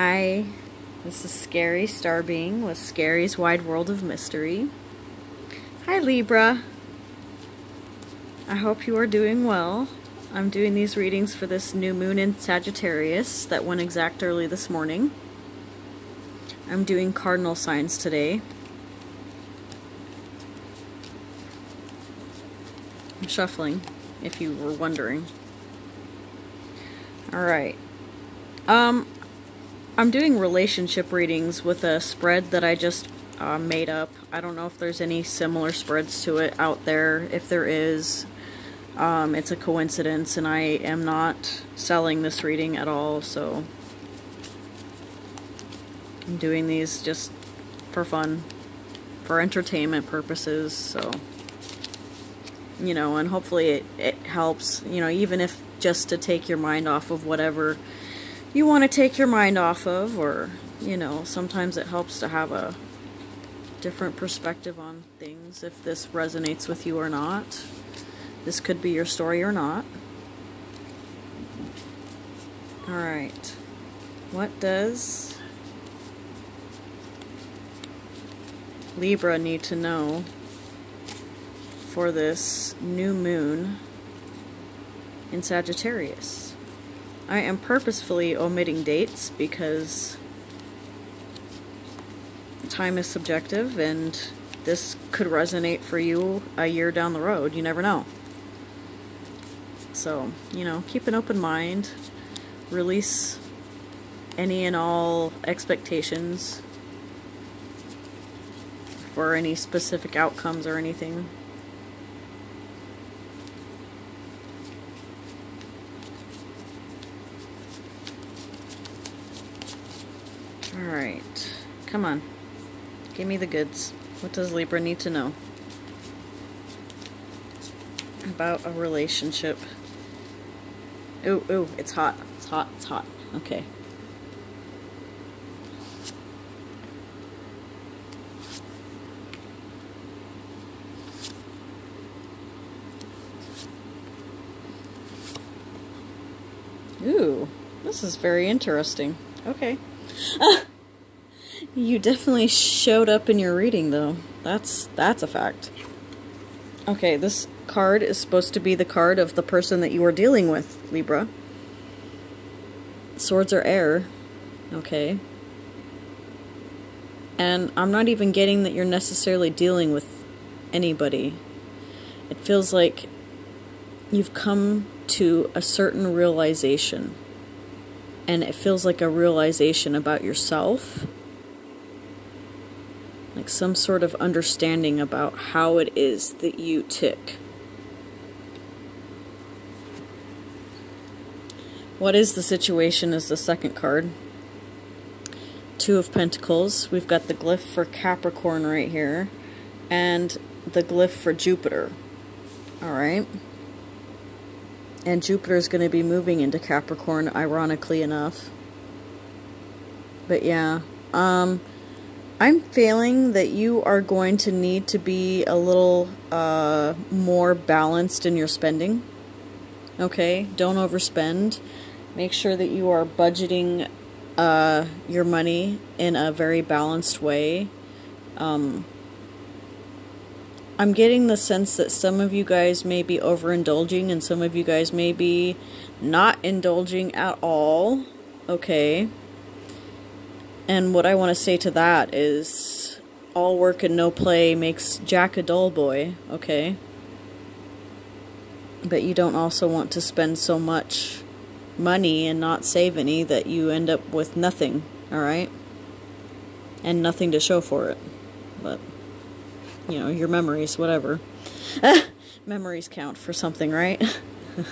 Hi, this is Scary Starbeing with Scary's Wide World of Mystery. Hi, Libra. I hope you are doing well. I'm doing these readings for this new moon in Sagittarius that went exact early this morning. I'm doing cardinal signs today. I'm shuffling, if you were wondering. Alright. Um, I'm doing relationship readings with a spread that I just uh, made up. I don't know if there's any similar spreads to it out there. If there is, um, it's a coincidence, and I am not selling this reading at all, so I'm doing these just for fun, for entertainment purposes, so you know, and hopefully it, it helps, you know, even if just to take your mind off of whatever you want to take your mind off of, or, you know, sometimes it helps to have a different perspective on things if this resonates with you or not. This could be your story or not. Alright. What does Libra need to know for this new moon in Sagittarius? I am purposefully omitting dates because time is subjective and this could resonate for you a year down the road. You never know. So, you know, keep an open mind, release any and all expectations for any specific outcomes or anything. Alright. Come on. Give me the goods. What does Libra need to know? About a relationship. Ooh, ooh, it's hot. It's hot, it's hot. Okay. Ooh, this is very interesting. Okay. You definitely showed up in your reading, though. That's that's a fact. Okay, this card is supposed to be the card of the person that you are dealing with, Libra. Swords are air. Okay. And I'm not even getting that you're necessarily dealing with anybody. It feels like you've come to a certain realization and it feels like a realization about yourself. Like some sort of understanding about how it is that you tick. What is the situation is the second card. Two of Pentacles. We've got the glyph for Capricorn right here. And the glyph for Jupiter. Alright and Jupiter is going to be moving into Capricorn, ironically enough. But yeah, um, I'm feeling that you are going to need to be a little uh, more balanced in your spending. Okay, don't overspend. Make sure that you are budgeting uh, your money in a very balanced way. Um, I'm getting the sense that some of you guys may be overindulging and some of you guys may be not indulging at all. Okay. And what I want to say to that is all work and no play makes Jack a dull boy. Okay. But you don't also want to spend so much money and not save any that you end up with nothing. Alright? And nothing to show for it. But you know, your memories, whatever. memories count for something, right?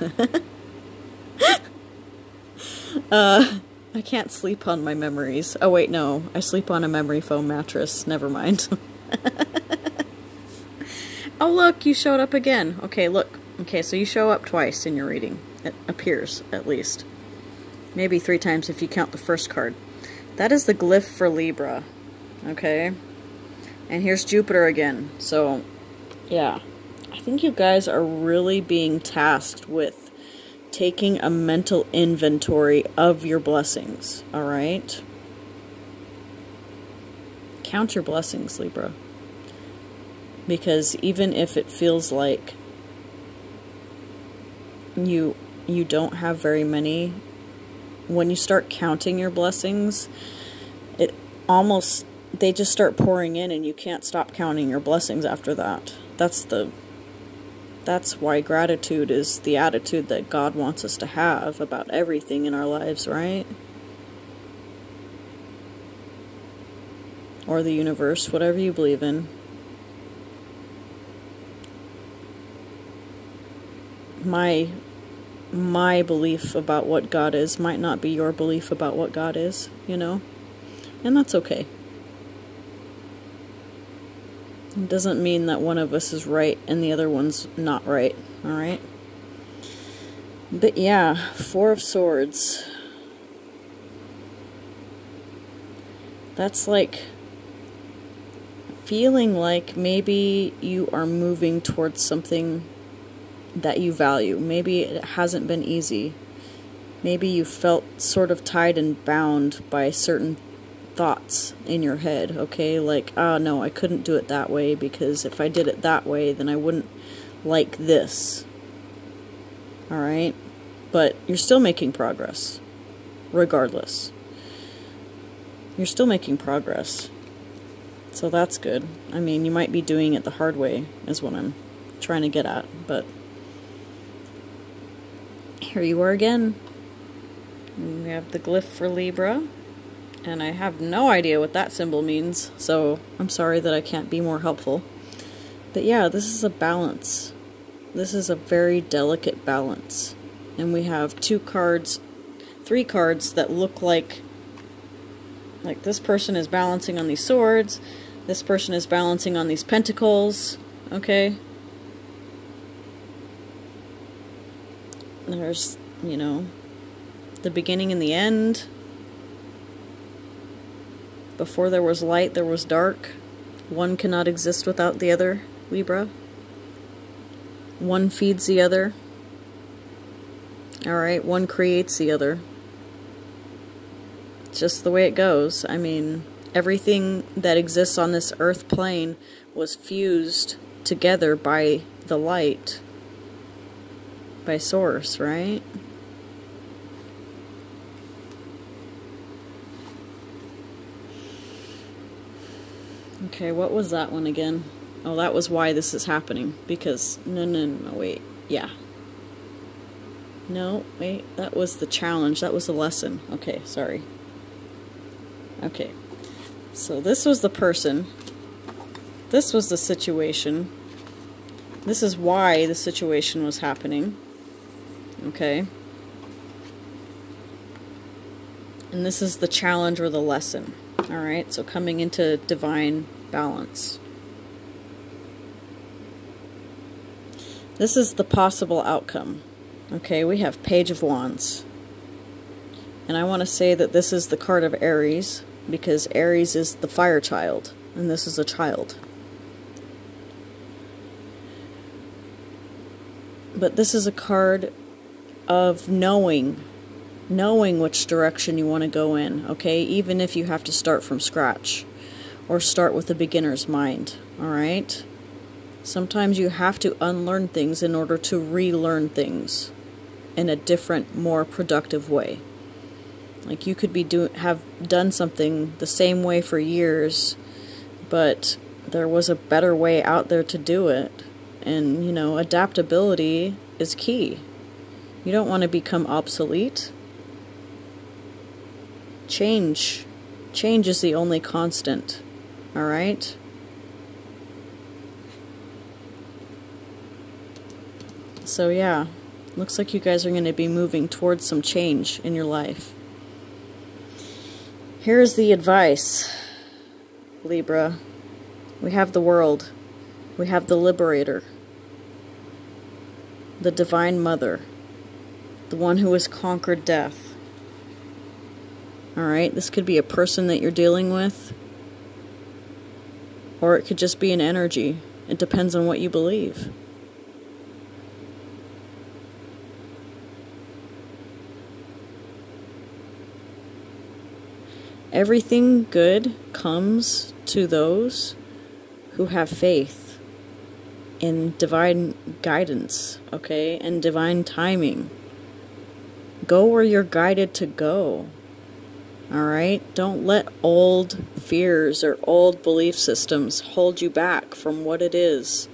uh, I can't sleep on my memories. Oh, wait, no. I sleep on a memory foam mattress. Never mind. oh, look, you showed up again. Okay, look. Okay, so you show up twice in your reading. It appears, at least. Maybe three times if you count the first card. That is the glyph for Libra. Okay? And here's Jupiter again. So, yeah. I think you guys are really being tasked with taking a mental inventory of your blessings, alright? Count your blessings, Libra. Because even if it feels like you you don't have very many, when you start counting your blessings, it almost they just start pouring in and you can't stop counting your blessings after that. That's the that's why gratitude is the attitude that God wants us to have about everything in our lives, right? Or the universe, whatever you believe in. My my belief about what God is might not be your belief about what God is, you know? And that's okay. It doesn't mean that one of us is right and the other one's not right, alright? But yeah, Four of Swords. That's like feeling like maybe you are moving towards something that you value. Maybe it hasn't been easy. Maybe you felt sort of tied and bound by certain thoughts in your head, okay? Like, oh no, I couldn't do it that way because if I did it that way, then I wouldn't like this. Alright? But you're still making progress, regardless. You're still making progress. So that's good. I mean, you might be doing it the hard way, is what I'm trying to get at, but here you are again. We have the glyph for Libra and I have no idea what that symbol means, so I'm sorry that I can't be more helpful. But yeah, this is a balance. This is a very delicate balance. And we have two cards, three cards that look like like this person is balancing on these swords, this person is balancing on these pentacles, okay? There's, you know, the beginning and the end before there was light, there was dark. One cannot exist without the other, Libra. One feeds the other. Alright, one creates the other. It's just the way it goes. I mean, everything that exists on this earth plane was fused together by the light, by source, right? Okay, what was that one again? Oh, that was why this is happening. Because, no, no, no, wait. Yeah. No, wait, that was the challenge. That was the lesson. Okay, sorry. Okay. So this was the person. This was the situation. This is why the situation was happening. Okay. And this is the challenge or the lesson. Alright, so coming into divine balance. This is the possible outcome. Okay, we have Page of Wands. And I want to say that this is the card of Aries, because Aries is the fire child, and this is a child. But this is a card of knowing, knowing which direction you want to go in, okay? Even if you have to start from scratch or start with a beginner's mind, alright? Sometimes you have to unlearn things in order to relearn things in a different, more productive way. Like you could be do have done something the same way for years, but there was a better way out there to do it. And, you know, adaptability is key. You don't want to become obsolete. Change. Change is the only constant. Alright? So yeah, looks like you guys are going to be moving towards some change in your life. Here's the advice, Libra. We have the world. We have the liberator. The divine mother. The one who has conquered death. Alright, this could be a person that you're dealing with or it could just be an energy. It depends on what you believe. Everything good comes to those who have faith in divine guidance, okay, and divine timing. Go where you're guided to go. All right? Don't let old fears or old belief systems hold you back from what it is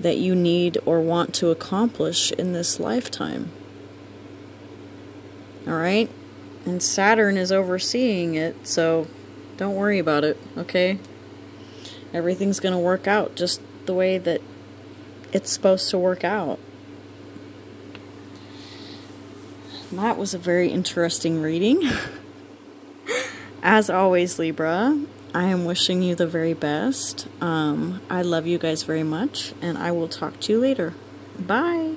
that you need or want to accomplish in this lifetime. All right? And Saturn is overseeing it, so don't worry about it, okay? Everything's going to work out just the way that it's supposed to work out. That was a very interesting reading. As always, Libra, I am wishing you the very best. Um, I love you guys very much, and I will talk to you later. Bye.